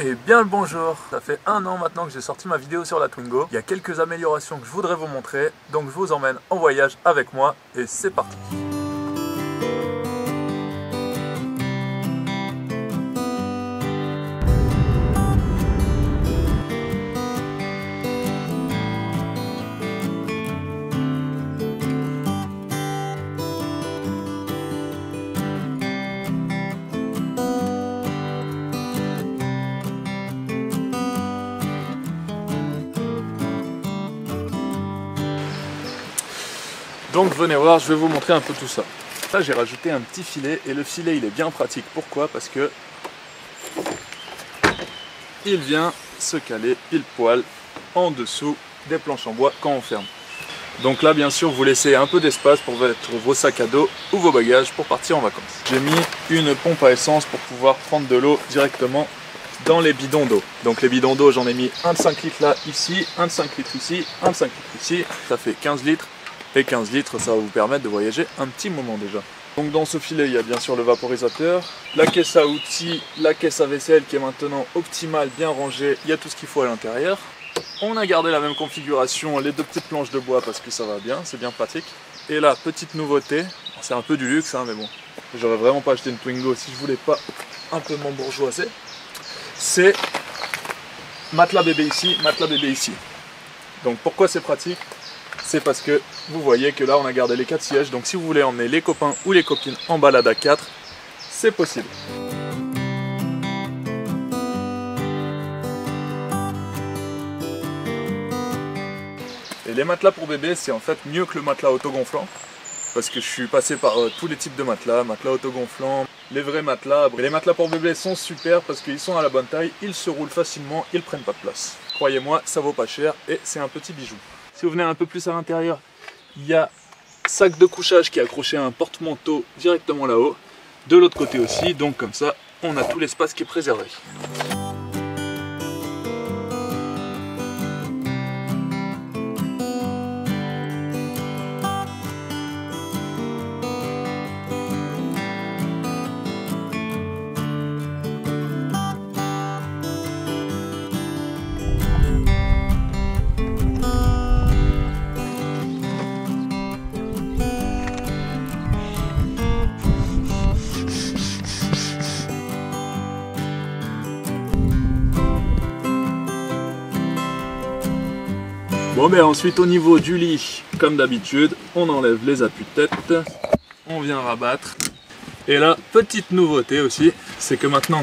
Et bien le bonjour. Ça fait un an maintenant que j'ai sorti ma vidéo sur la Twingo. Il y a quelques améliorations que je voudrais vous montrer, donc je vous emmène en voyage avec moi et c'est parti Donc venez voir, je vais vous montrer un peu tout ça. Là j'ai rajouté un petit filet et le filet il est bien pratique. Pourquoi? Parce que il vient se caler pile poil en dessous des planches en bois quand on ferme. Donc là bien sûr vous laissez un peu d'espace pour mettre vos sacs à dos ou vos bagages pour partir en vacances. J'ai mis une pompe à essence pour pouvoir prendre de l'eau directement dans les bidons d'eau. Donc les bidons d'eau j'en ai mis un de 5 litres là ici, un de 5 litres ici, un de 5 litres ici, ça fait 15 litres et 15 litres, ça va vous permettre de voyager un petit moment déjà. Donc dans ce filet, il y a bien sûr le vaporisateur, la caisse à outils, la caisse à vaisselle qui est maintenant optimale, bien rangée, il y a tout ce qu'il faut à l'intérieur. On a gardé la même configuration, les deux petites planches de bois parce que ça va bien, c'est bien pratique. Et la petite nouveauté, c'est un peu du luxe, hein, mais bon, j'aurais vraiment pas acheté une Twingo si je voulais pas un peu m'embourgeoiser. C'est matelas bébé ici, matelas bébé ici. Donc pourquoi c'est pratique? C'est parce que vous voyez que là on a gardé les 4 sièges, donc si vous voulez emmener les copains ou les copines en balade à 4, c'est possible. Et les matelas pour bébé, c'est en fait mieux que le matelas autogonflant, parce que je suis passé par euh, tous les types de matelas, matelas autogonflants, les vrais matelas. Et les matelas pour bébé sont super parce qu'ils sont à la bonne taille, ils se roulent facilement, ils prennent pas de place. Croyez-moi, ça vaut pas cher et c'est un petit bijou. Si vous venez un peu plus à l'intérieur, il y a sac de couchage qui est accroché à un porte-manteau directement là-haut. De l'autre côté aussi, donc comme ça, on a tout l'espace qui est préservé. Bon mais ensuite au niveau du lit, comme d'habitude, on enlève les appuis de on vient rabattre. Et là, petite nouveauté aussi, c'est que maintenant,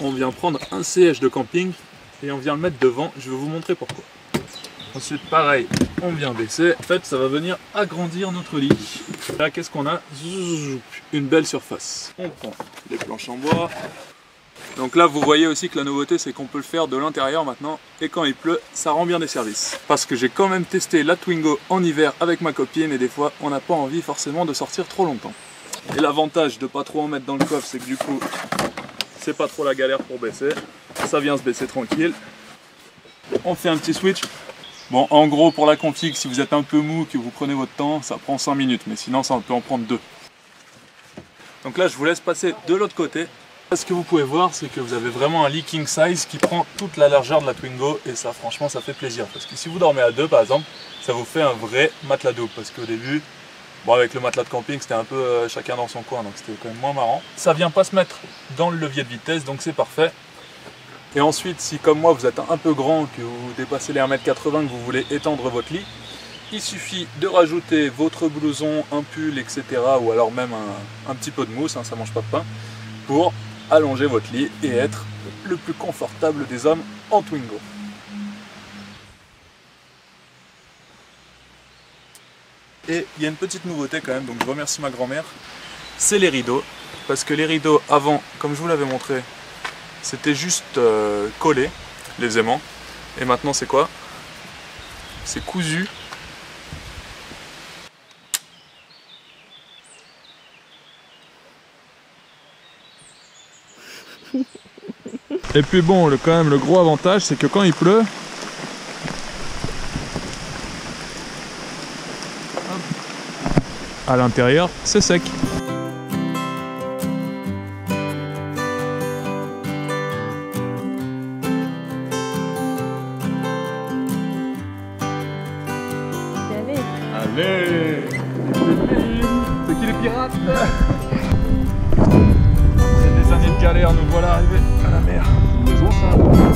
on vient prendre un siège de camping et on vient le mettre devant, je vais vous montrer pourquoi. Ensuite pareil, on vient baisser, en fait ça va venir agrandir notre lit. Là qu'est-ce qu'on a? Une belle surface. On prend les planches en bois, donc là, vous voyez aussi que la nouveauté, c'est qu'on peut le faire de l'intérieur maintenant. Et quand il pleut, ça rend bien des services. Parce que j'ai quand même testé la Twingo en hiver avec ma copine et des fois, on n'a pas envie forcément de sortir trop longtemps. Et l'avantage de pas trop en mettre dans le coffre, c'est que du coup, c'est pas trop la galère pour baisser. Ça vient se baisser tranquille. On fait un petit switch. Bon, en gros, pour la config, si vous êtes un peu mou, que vous prenez votre temps, ça prend 5 minutes. Mais sinon, ça peut en prendre 2. Donc là, je vous laisse passer de l'autre côté ce que vous pouvez voir, c'est que vous avez vraiment un leaking size qui prend toute la largeur de la Twingo et ça, franchement, ça fait plaisir. Parce que si vous dormez à deux, par exemple, ça vous fait un vrai matelas double. Parce qu'au début, bon, avec le matelas de camping, c'était un peu euh, chacun dans son coin, donc c'était quand même moins marrant. Ça vient pas se mettre dans le levier de vitesse, donc c'est parfait. Et ensuite, si comme moi, vous êtes un peu grand, que vous dépassez les 1m80, que vous voulez étendre votre lit, il suffit de rajouter votre blouson, un pull, etc. ou alors même un, petit peu de mousse, hein, ça mange pas de pain, pour allonger votre lit et être le plus confortable des hommes en Twingo. Et il y a une petite nouveauté quand même, donc je remercie ma grand-mère, c'est les rideaux. Parce que les rideaux avant, comme je vous l'avais montré, c'était juste euh, collé, les aimants. Et maintenant c'est quoi? C'est cousu Et puis bon, le, quand même, le gros avantage, c'est que quand il pleut, à l'intérieur, c'est sec. Allez. C'est qui les pirates C'est des années de galère, nous voilà arrivés. Thank you.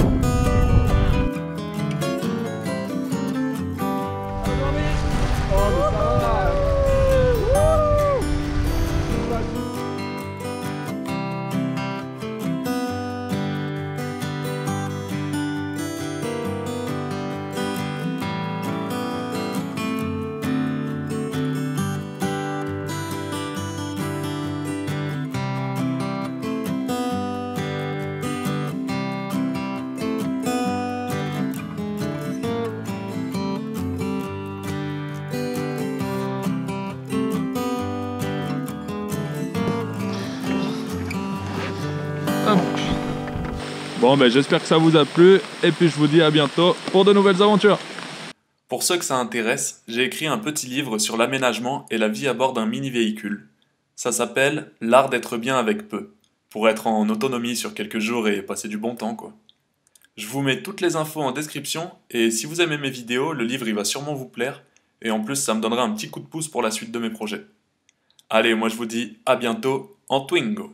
Bon, ben j'espère que ça vous a plu, et puis je vous dis à bientôt pour de nouvelles aventures. Pour ceux que ça intéresse, j'ai écrit un petit livre sur l'aménagement et la vie à bord d'un mini-véhicule. Ça s'appelle L'art d'être bien avec peu, pour être en autonomie sur quelques jours et passer du bon temps quoi. Je vous mets toutes les infos en description, et si vous aimez mes vidéos, le livre il va sûrement vous plaire, et en plus ça me donnera un petit coup de pouce pour la suite de mes projets. Allez, moi je vous dis à bientôt en Twingo